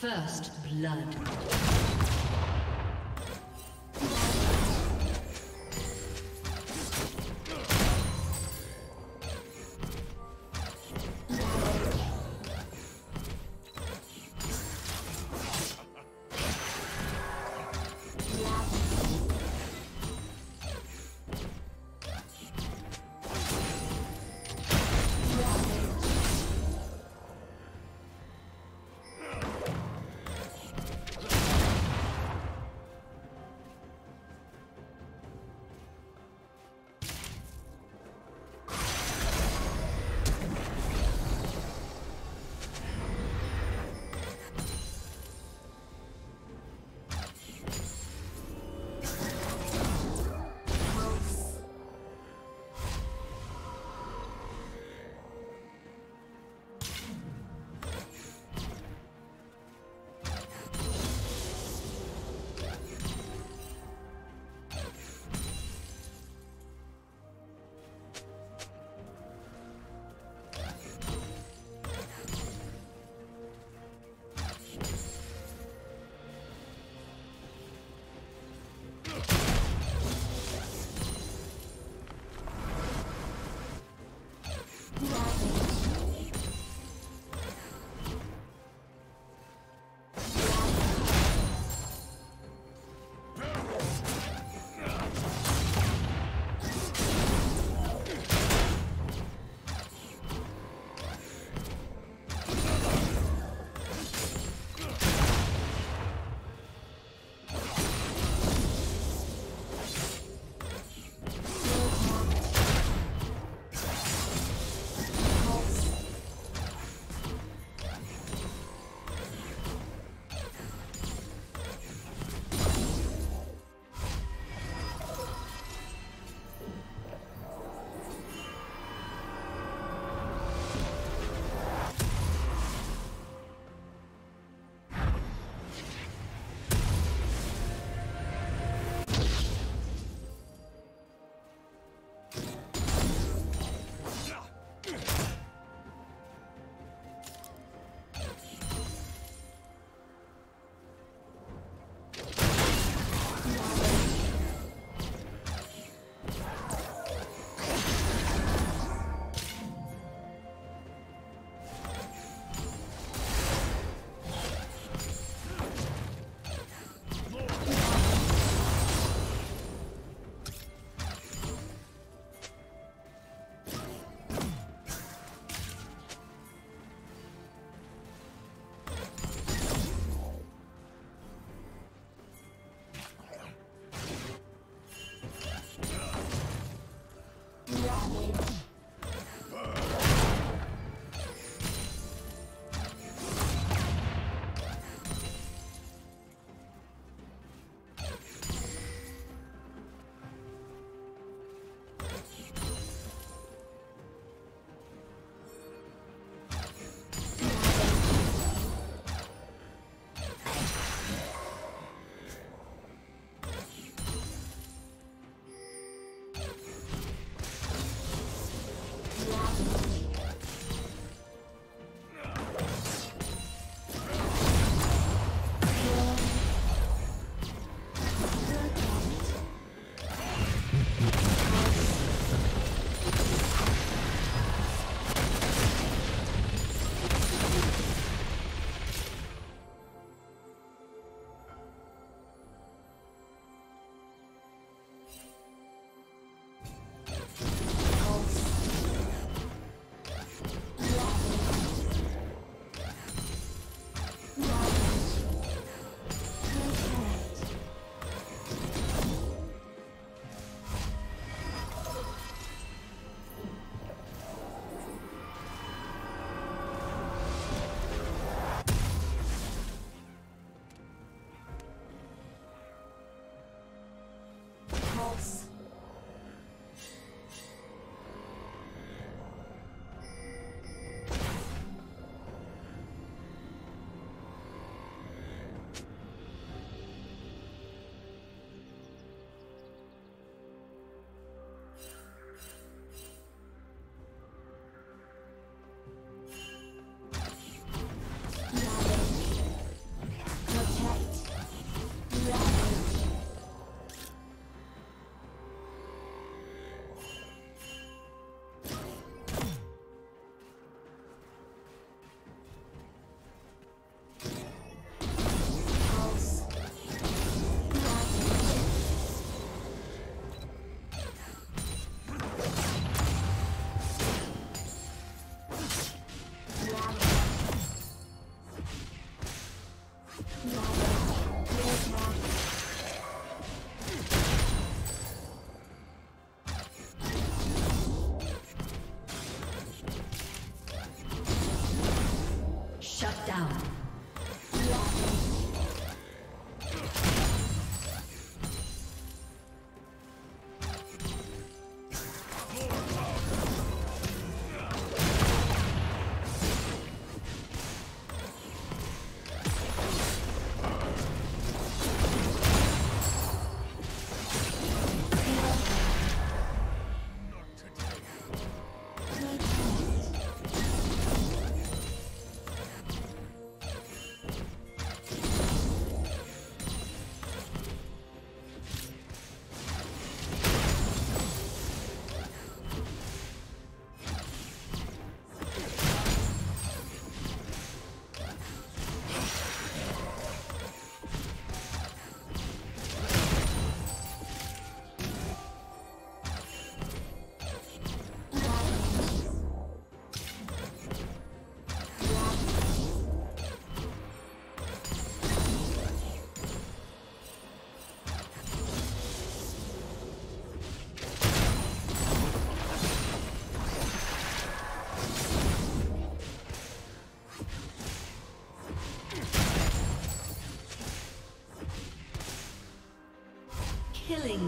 First blood.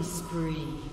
Killing spree.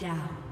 Down.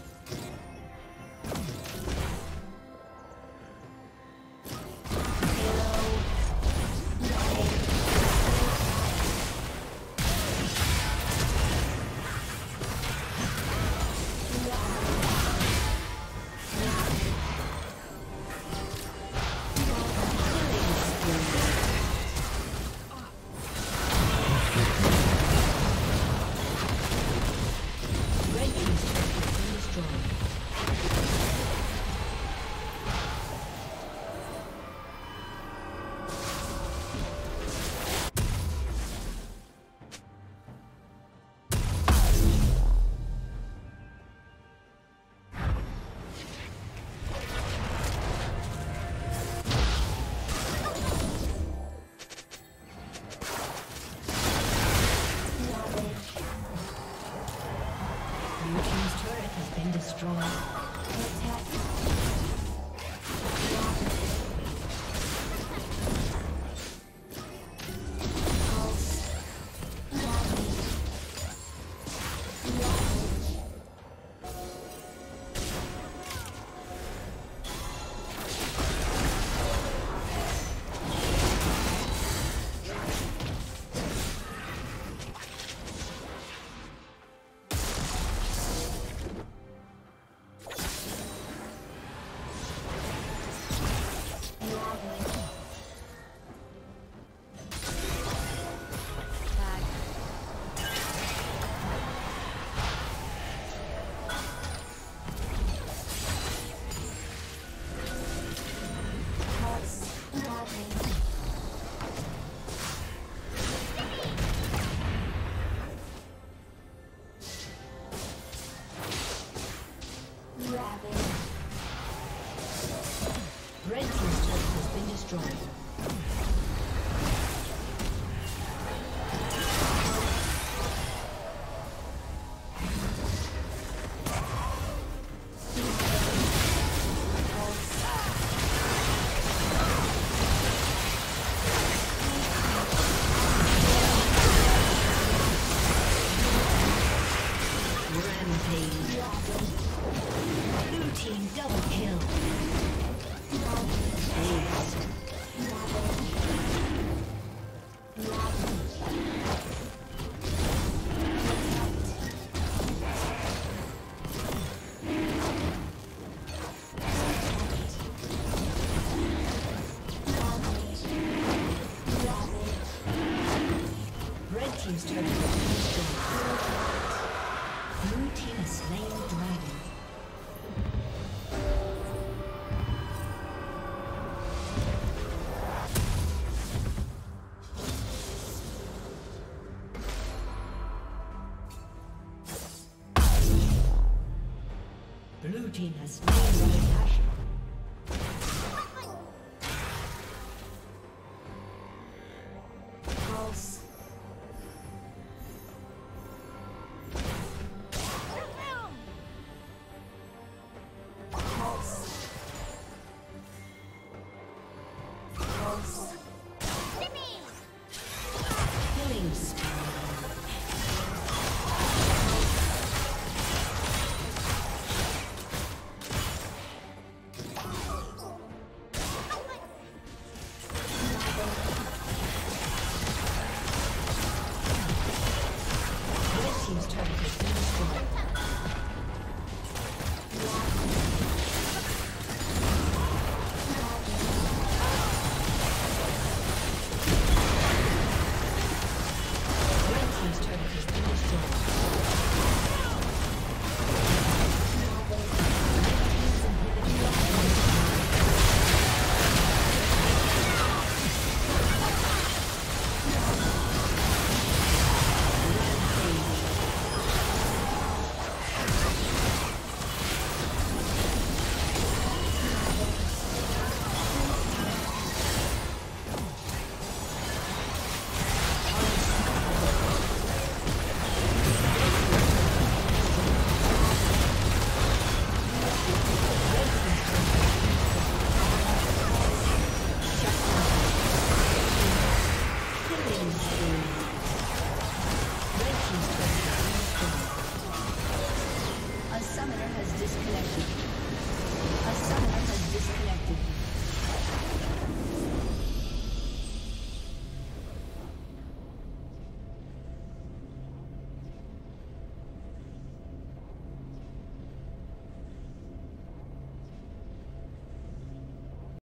Team has